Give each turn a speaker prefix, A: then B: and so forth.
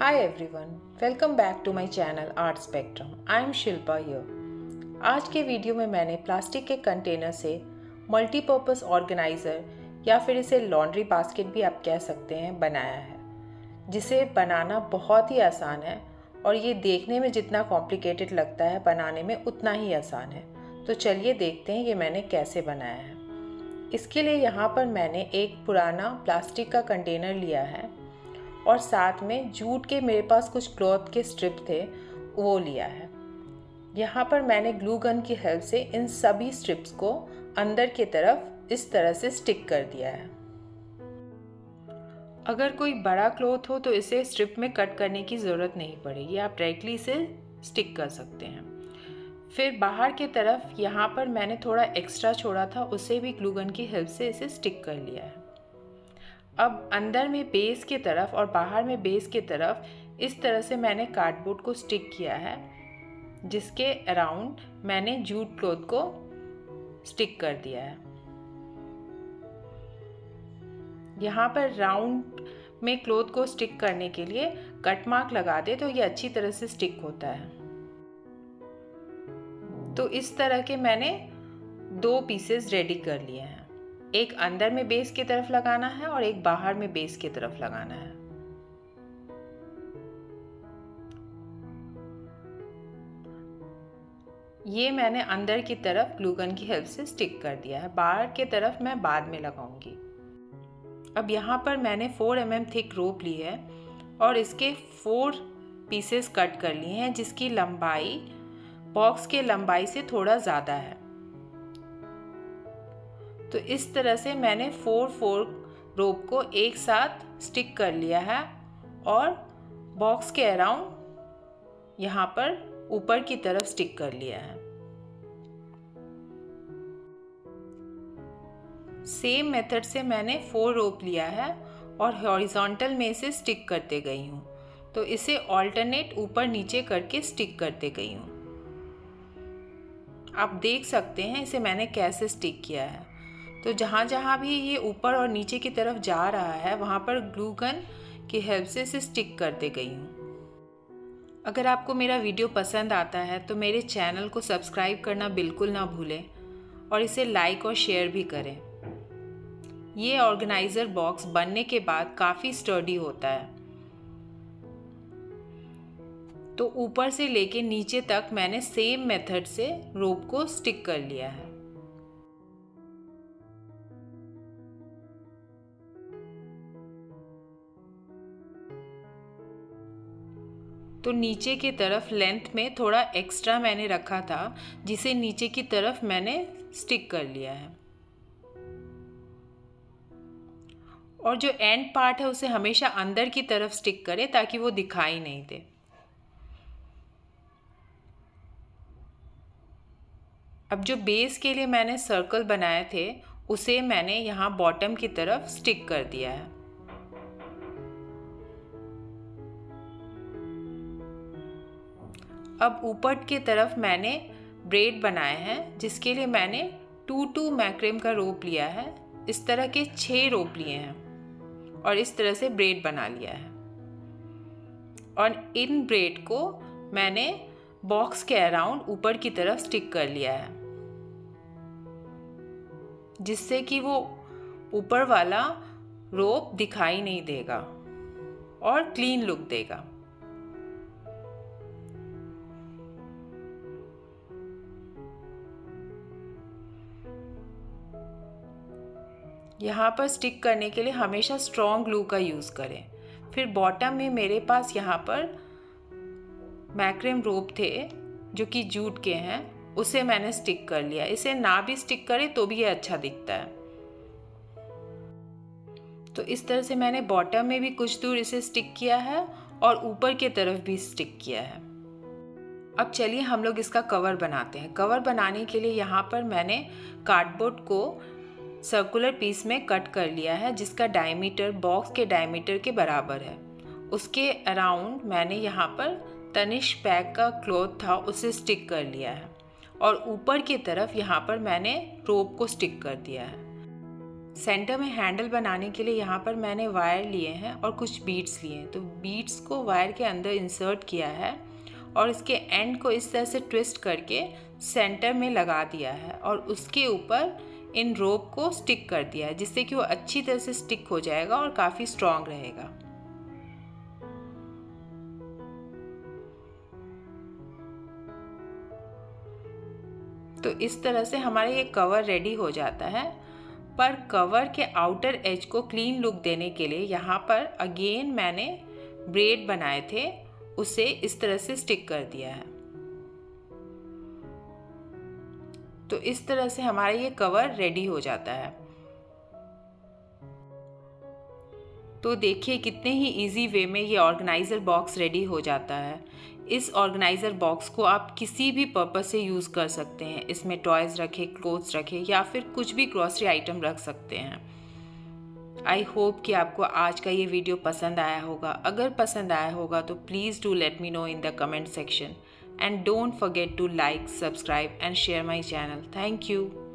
A: Hi everyone, welcome back to my channel Art Spectrum. I am Shilpa here. आज के video में मैंने plastic के कंटेनर से मल्टीपर्पज़ ऑर्गेनाइज़र या फिर इसे लॉन्ड्री बास्केट भी आप कह सकते हैं बनाया है जिसे बनाना बहुत ही आसान है और ये देखने में जितना कॉम्प्लिकेटेड लगता है बनाने में उतना ही आसान है तो चलिए देखते हैं ये मैंने कैसे बनाया है इसके लिए यहाँ पर मैंने एक पुराना प्लास्टिक का कंटेनर लिया है और साथ में जूट के मेरे पास कुछ क्लॉथ के स्ट्रिप थे, वो लिया है। यहाँ पर मैंने ग्लू गन की हेल्प से इन सभी स्ट्रिप्स को अंदर की तरफ़ इस तरह से स्टिक कर दिया है। अगर कोई बड़ा क्लॉथ हो तो इसे स्ट्रिप में कट करने की ज़रूरत नहीं पड़ेगी, आप डायरेक्टली इसे स्टिक कर सकते हैं। फिर बाहर की तरफ़ यहाँ पर मैंने थोड़ा एक्स्ट्रा छोड़ा था, उसे भी ग्लूगन की हेल्प से इसे स्टिक कर लिया है। अब अंदर में बेस की तरफ़ और बाहर में बेस की तरफ़ इस तरह से मैंने कार्डबोर्ड को स्टिक किया है, जिसके अराउंड मैंने जूट क्लोथ को स्टिक कर दिया है। यहाँ पर राउंड में क्लोथ को स्टिक करने के लिए कट मार्क लगा दे तो ये अच्छी तरह से स्टिक होता है। तो इस तरह के मैंने दो पीसेस रेडी कर लिए हैं। एक अंदर में बेस की तरफ़ लगाना है और एक बाहर में बेस की तरफ़ लगाना है। ये मैंने अंदर की तरफ़ ग्लूगन की हेल्प से स्टिक कर दिया है। बाहर की तरफ़ मैं बाद में लगाऊँगी। अब यहाँ पर मैंने 4 एम mm थिक रोप ली है और इसके फोर पीसेस कट कर लिए हैं, जिसकी लंबाई बॉक्स के लंबाई से थोड़ा ज़्यादा है। तो इस तरह से मैंने फोर फोर रोप को एक साथ स्टिक कर लिया है और बॉक्स के अराउंड यहाँ पर ऊपर की तरफ़ स्टिक कर लिया है। सेम मेथड से मैंने फोर रोप लिया है और हॉरिजॉन्टल में इसे स्टिक करते गई हूँ। तो इसे ऑल्टरनेट ऊपर नीचे करके स्टिक करते गई हूँ। आप देख सकते हैं इसे मैंने कैसे स्टिक किया है। तो जहाँ जहाँ भी ये ऊपर और नीचे की तरफ़ जा रहा है, वहाँ पर ग्लू गन की हेल्प से इसे स्टिक करते गई हूँ। अगर आपको मेरा वीडियो पसंद आता है तो मेरे चैनल को सब्सक्राइब करना बिल्कुल ना भूलें और इसे लाइक और शेयर भी करें। ये ऑर्गेनाइज़र बॉक्स बनने के बाद काफ़ी स्टडी होता है। तो ऊपर से लेके नीचे तक मैंने सेम मेथड से रोप को स्टिक कर लिया है। तो नीचे की तरफ़ लेंथ में थोड़ा एक्स्ट्रा मैंने रखा था, जिसे नीचे की तरफ़ मैंने स्टिक कर लिया है। और जो एंड पार्ट है, उसे हमेशा अंदर की तरफ़ स्टिक करें, ताकि वो दिखाई नहीं दे। अब जो बेस के लिए मैंने सर्कल बनाए थे, उसे मैंने यहाँ बॉटम की तरफ़ स्टिक कर दिया है। अब ऊपर की तरफ़ मैंने ब्रेड बनाए हैं, जिसके लिए मैंने टू टू मैक्रेम का रोप लिया है। इस तरह के छः रोप लिए हैं और इस तरह से ब्रेड बना लिया है। और इन ब्रेड को मैंने बॉक्स के अराउंड ऊपर की तरफ़ स्टिक कर लिया है, जिससे कि वो ऊपर वाला रोप दिखाई नहीं देगा और क्लीन लुक देगा। यहाँ पर स्टिक करने के लिए हमेशा स्ट्रॉन्ग ग्लू का यूज़ करें। फिर बॉटम में मेरे पास यहाँ पर मैक्रेम रोप थे, जो कि जूट के हैं, उसे मैंने स्टिक कर लिया। इसे ना भी स्टिक करें तो भी ये अच्छा दिखता है। तो इस तरह से मैंने बॉटम में भी कुछ दूर इसे स्टिक किया है और ऊपर की तरफ़ भी स्टिक किया है। अब चलिए हम लोग इसका कवर बनाते हैं। कवर बनाने के लिए यहाँ पर मैंने कार्डबोर्ड को सर्कुलर पीस में कट कर लिया है, जिसका डायमीटर बॉक्स के डायमीटर के बराबर है। उसके अराउंड मैंने यहाँ पर तनिश पैक का क्लॉथ था, उसे स्टिक कर लिया है। और ऊपर की तरफ़ यहाँ पर मैंने रोप को स्टिक कर दिया है। सेंटर में हैंडल बनाने के लिए यहाँ पर मैंने वायर लिए हैं और कुछ बीट्स लिए हैं। तो बीट्स को वायर के अंदर इंसर्ट किया है और इसके एंड को इस तरह से ट्विस्ट करके सेंटर में लगा दिया है और उसके ऊपर इन रोप को स्टिक कर दिया है, जिससे कि वो अच्छी तरह से स्टिक हो जाएगा और काफ़ी स्ट्रॉन्ग रहेगा। तो इस तरह से हमारा ये कवर रेडी हो जाता है। पर कवर के आउटर एज को क्लीन लुक देने के लिए यहाँ पर अगेन मैंने ब्रेड बनाए थे, उसे इस तरह से स्टिक कर दिया है। तो इस तरह से हमारा ये कवर रेडी हो जाता है। तो देखिए कितने ही इजी वे में ये ऑर्गेनाइज़र बॉक्स रेडी हो जाता है। इस ऑर्गेनाइज़र बॉक्स को आप किसी भी पर्पज़ से यूज़ कर सकते हैं। इसमें टॉयज़ रखें क्लोथ्स रखें या फिर कुछ भी ग्रॉसरी आइटम रख सकते हैं। आई होप कि आपको आज का ये वीडियो पसंद आया होगा। अगर पसंद आया होगा तो please do let me know in the comment section and don't forget to like subscribe and share my channel. Thank you.